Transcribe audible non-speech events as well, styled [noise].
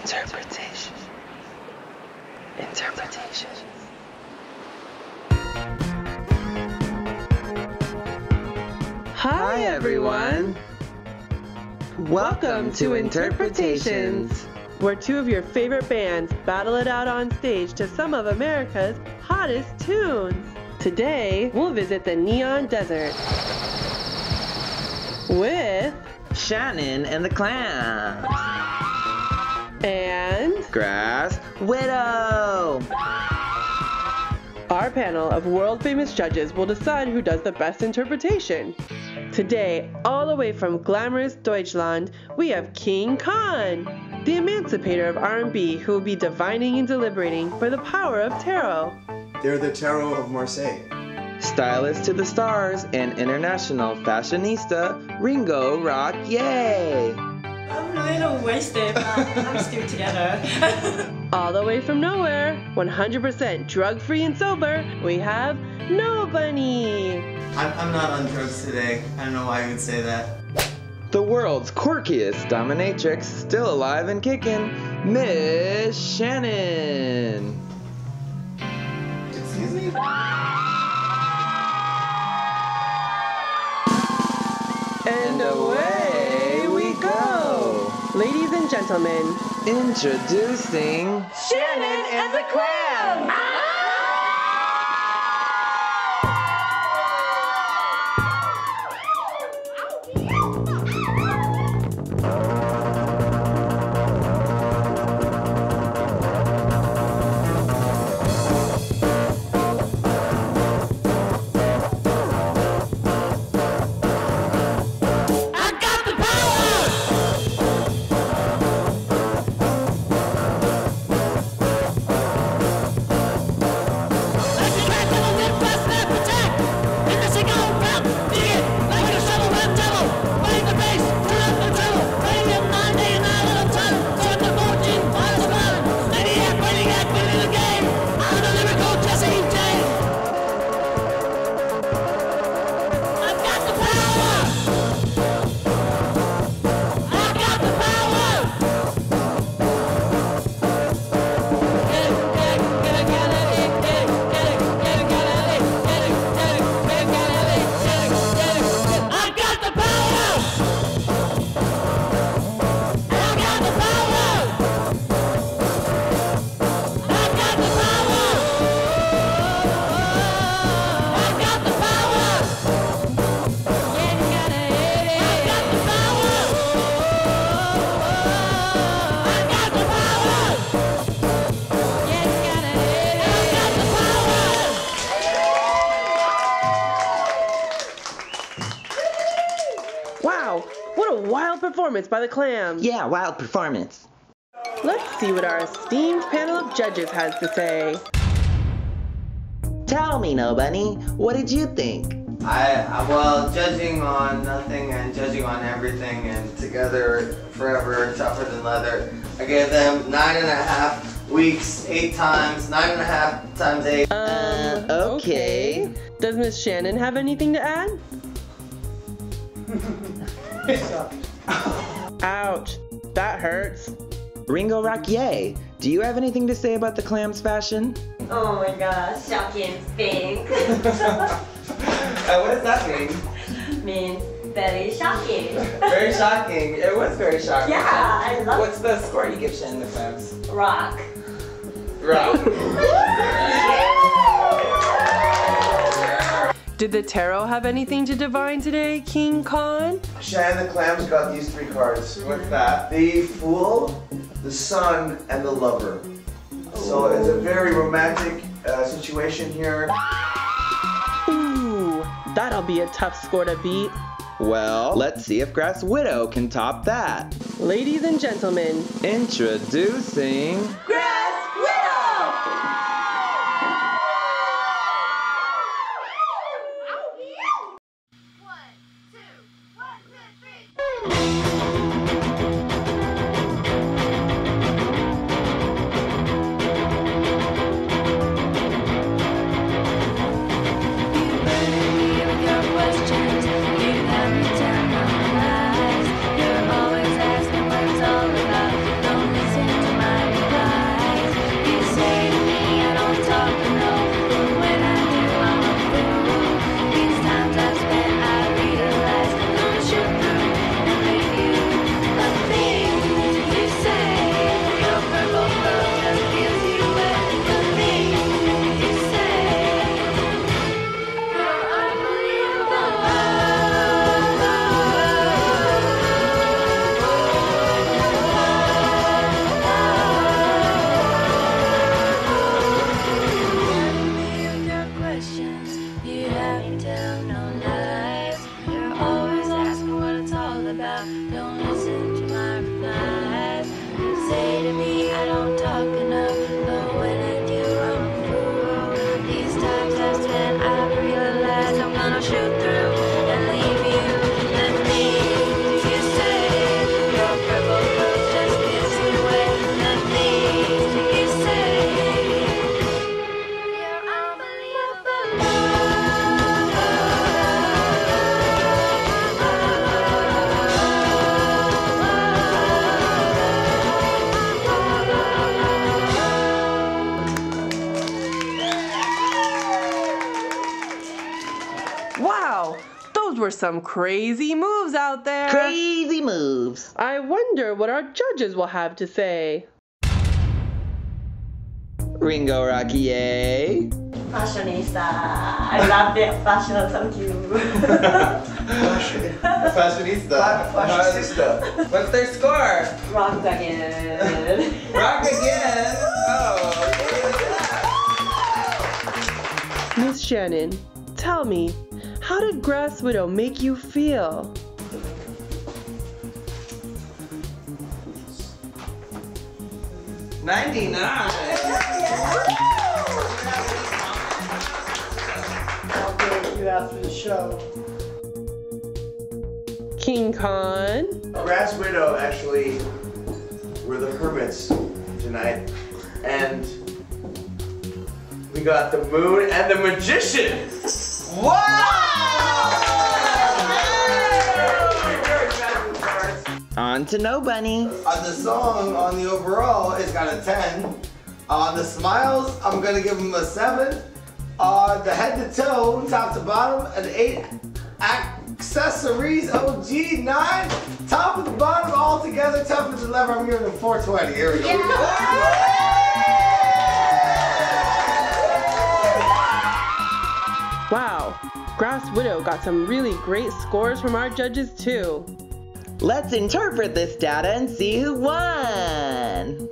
Interpretation. Interpretation. Hi, everyone. Welcome to Interpretations, where two of your favorite bands battle it out on stage to some of America's hottest tunes. Today, we'll visit the Neon Desert with Shannon and the Clam. And Grass Widow. our panel of world famous judges will decide who does the best interpretation. Today, all the way from glamorous Deutschland, we have King Khan, the emancipator of R&B who will be divining and deliberating for the power of tarot. They're the tarot of Marseille. Stylist to the stars and international fashionista Ringo Rock Yay. I'm a little wasted, but I'm still together. [laughs] All the way from nowhere, 100% drug free and sober, we have Nobunny. I'm, I'm not on drugs today. I don't know why you would say that. The world's quirkiest dominatrix, still alive and kicking, Miss Shannon. Excuse me? And away we go. Ladies and gentlemen, Introducing Shannon and the Clam. Wow, what a wild performance by the clams. Yeah, wild performance. Let's see what our esteemed panel of judges has to say. Tell me, Nobunny, what did you think? I, I, well, judging on nothing and judging on everything and together forever, tougher than leather, I gave them nine and a half weeks, eight times, nine and a half times eight. Um, Uh, okay. Does Miss Shannon have anything to add? Ouch, that hurts. Ringo Rock Yay. Do you have anything to say about the Clam's fashion? oh my gosh, shocking thing. [laughs] Uh, what does that mean? Means very shocking. Very shocking. It was very shocking. Yeah, I love What's the score you give Shannon the Clams? rock. Rock. [laughs] Did the tarot have anything to divine today, King Khan? Shannon the Clams got these three cards. What's that? The Fool, the Sun, and the Lover. So it's a very romantic uh, situation here. Ooh, that'll be a tough score to beat. Well, let's see if Grass Widow can top that. Ladies and gentlemen, Introducing Grass some crazy moves out there. Crazy moves. I wonder what our judges will have to say. Ringo Rock Yay. Fashionista. I love the fashion. Thank you. Fashionista. [laughs] Fashionista. What's their score? Rock again. [laughs] Rock again. Oh. Miss Shannon, tell me, how did Grass Widow make you feel? Ninety-nine. Okay, you after the show. King Khan, Grass Widow actually were the hermits tonight, and we got the moon and the magician. On to Nobunny. On the song, on the overall, it's got a 10. On the smiles, I'm gonna give them a 7. On the head to toe, top to bottom, an 8. Accessories, OG, 9. Top of the bottom, all together, tough as a lever, I'm giving them 420. Here we go. wow, Grass Widow got some really great scores from our judges too. Let's interpret this data and see who won.